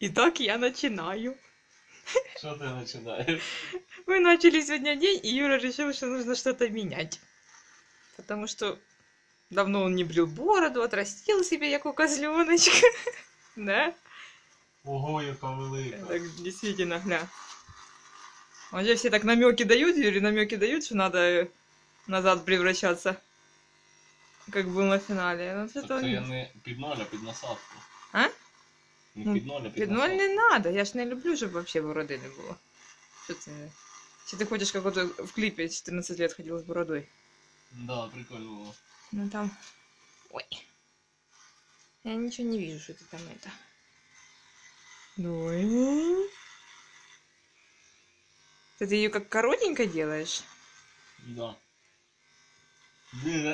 Итак, я начинаю. Что ты начинаешь? Мы начали сегодня день, и Юра решил, что нужно что-то менять. Потому что давно он не брил бороду, отрастил себе яку козленочка. Да? Ого, яка велика. Так, действительно, гля. Вообще все так намеки дают, или намеки дают, что надо назад превращаться. Как был на финале. Ну, це я он- не під ноль, а під насадку. А? Не Ну, під ноль, а під Під ноль насадку. не надо, я ж не люблю, щоб вообще бороди не було. Що це? Чи ти хочеш, як ото в кліпі 14 лет ходила з бородою? Да, прикольно було. Ну там... Ой. Я ничего не вижу, что ты там это... Ой. Ты, ты ее как коротенько делаешь? Да. Блин,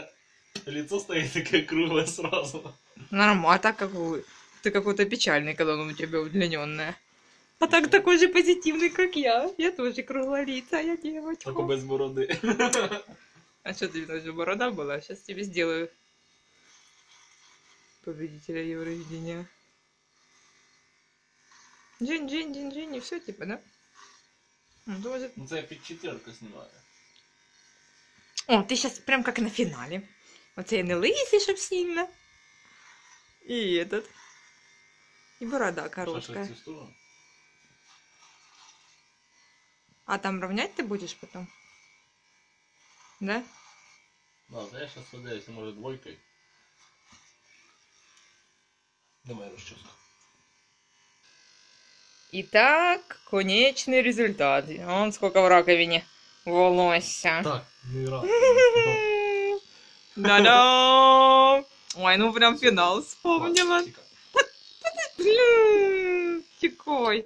а лицо стоит такое круглое сразу. Нормально, а так как вы... Ты какой-то печальный, когда оно у тебя удлиненное. А так такой же позитивный, как я. Я тоже круглолицая девочка. Только без бороды. А что ты уже борода была? Сейчас тебе сделаю победителя Евровидения. Джин, Джин, Джин, Джин, и все типа, да? Ну, тоже... Ну це я під четверку знімаю. О, ты сейчас прям как на финале. Вот я не лысый, чтоб сильно. И этот. И борода короткая. в цю сторону? А там равнять ты будешь потом? Да? Да, я сейчас подаюсь, може двойкою. Давай розческу. Итак, конечный результат. Он сколько в раковине волосся. Так, не раз. Да-да! Ой, ну прям финал вспомнила. Тикай.